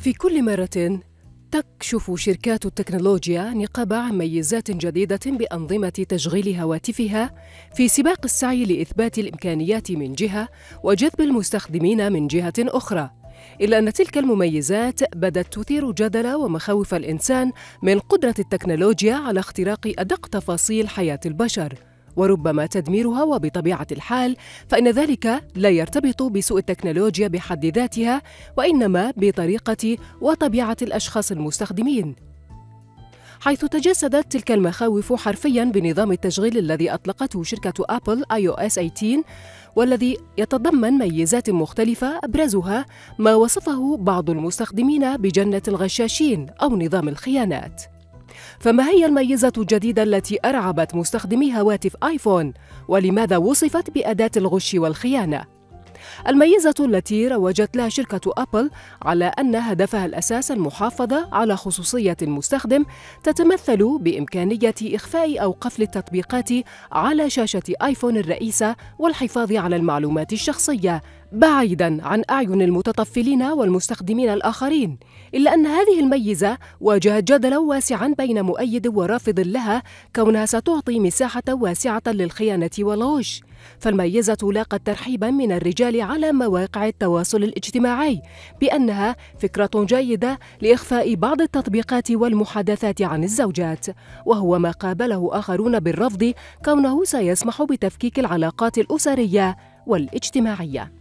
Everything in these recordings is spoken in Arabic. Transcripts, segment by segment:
في كل مرة تكشف شركات التكنولوجيا نقاب عن ميزات جديدة بأنظمة تشغيل هواتفها في سباق السعي لإثبات الإمكانيات من جهة وجذب المستخدمين من جهة أخرى. إلا أن تلك المميزات بدت تثير جدل ومخاوف الإنسان من قدرة التكنولوجيا على اختراق أدق تفاصيل حياة البشر. وربما تدميرها وبطبيعة الحال فإن ذلك لا يرتبط بسوء التكنولوجيا بحد ذاتها وإنما بطريقة وطبيعة الأشخاص المستخدمين. حيث تجسدت تلك المخاوف حرفيا بنظام التشغيل الذي أطلقته شركة أبل iOS 18 والذي يتضمن ميزات مختلفة أبرزها ما وصفه بعض المستخدمين بجنة الغشاشين أو نظام الخيانات. فما هي الميزة الجديدة التي أرعبت مستخدمي هواتف آيفون؟ ولماذا وصفت بأداة الغش والخيانة؟ الميزة التي روجت لها شركة أبل على أن هدفها الأساس المحافظة على خصوصية المستخدم تتمثل بإمكانية إخفاء أو قفل التطبيقات على شاشة آيفون الرئيسة والحفاظ على المعلومات الشخصية بعيدا عن أعين المتطفلين والمستخدمين الآخرين. إلا أن هذه الميزة واجهت جدلا واسعا بين مؤيد ورافض لها كونها ستعطي مساحة واسعة للخيانة والغش. فالميزة لاقت ترحيبا من الرجال على مواقع التواصل الاجتماعي بأنها فكرة جيدة لإخفاء بعض التطبيقات والمحادثات عن الزوجات وهو ما قابله آخرون بالرفض كونه سيسمح بتفكيك العلاقات الأسرية والاجتماعية.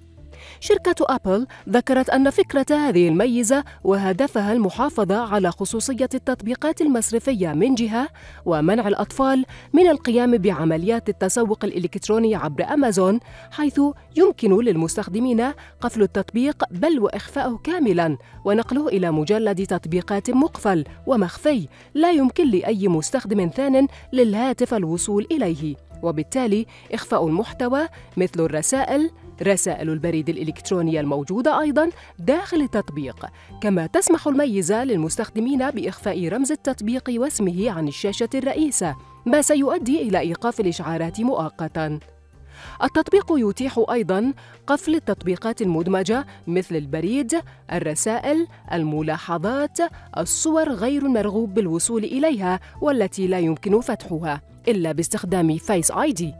شركة أبل ذكرت أن فكرة هذه الميزة وهدفها المحافظة على خصوصية التطبيقات المصرفية من جهة ومنع الأطفال من القيام بعمليات التسوق الإلكتروني عبر أمازون حيث يمكن للمستخدمين قفل التطبيق بل وإخفاءه كاملاً ونقله إلى مجلد تطبيقات مقفل ومخفي لا يمكن لأي مستخدم ثان للهاتف الوصول إليه وبالتالي إخفاء المحتوى مثل الرسائل رسائل البريد الإلكتروني الموجودة أيضاً داخل التطبيق. كما تسمح الميزة للمستخدمين بإخفاء رمز التطبيق واسمه عن الشاشة الرئيسة ما سيؤدي إلى إيقاف الإشعارات مؤقتاً. التطبيق يتيح أيضا قفل التطبيقات المدمجة مثل البريد الرسائل الملاحظات الصور غير المرغوب بالوصول إليها والتي لا يمكن فتحها إلا باستخدام اي دي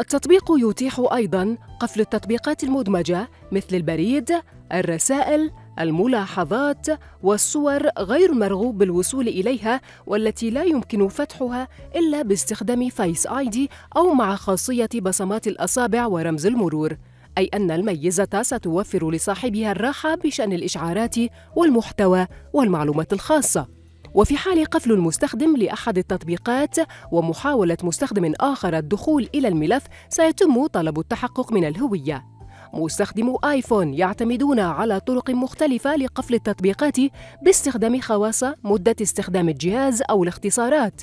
التطبيق يتيح أيضا قفل التطبيقات المدمجة مثل البريد الرسائل الملاحظات والصور غير مرغوب بالوصول إليها والتي لا يمكن فتحها إلا باستخدام فيس اي دي أو مع خاصية بصمات الأصابع ورمز المرور أي أن الميزة ستوفر لصاحبها الراحة بشأن الإشعارات والمحتوى والمعلومات الخاصة. وفي حال قفل المستخدم لأحد التطبيقات ومحاولة مستخدم آخر الدخول إلى الملف سيتم طلب التحقق من الهوية. مستخدمو آيفون يعتمدون على طرق مختلفة لقفل التطبيقات باستخدام خواص مدة استخدام الجهاز أو الاختصارات.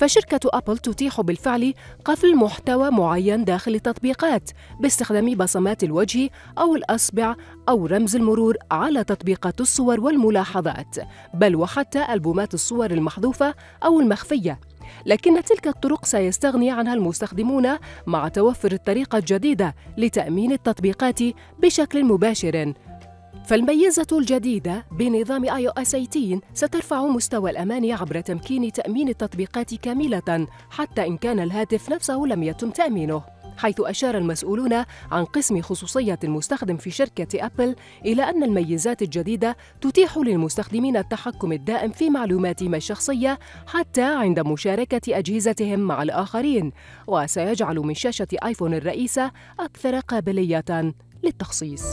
فشركة أبل تتيح بالفعل قفل محتوى معين داخل التطبيقات باستخدام بصمات الوجه أو الأصبع أو رمز المرور على تطبيقات الصور والملاحظات بل وحتى ألبومات الصور المحذوفة أو المخفية. لكن تلك الطرق سيستغني عنها المستخدمون مع توفر الطريقة الجديدة لتأمين التطبيقات بشكل مباشر. فالميزة الجديدة بنظام iOS 18 سترفع مستوى الأمان عبر تمكين تأمين التطبيقات كاملة حتى إن كان الهاتف نفسه لم يتم تأمينه. حيث أشار المسؤولون عن قسم خصوصية المستخدم في شركة أبل إلى أن الميزات الجديدة تتيح للمستخدمين التحكم الدائم في معلوماتهم الشخصية حتى عند مشاركة أجهزتهم مع الآخرين وسيجعل من شاشة آيفون الرئيسة أكثر قابلية للتخصيص.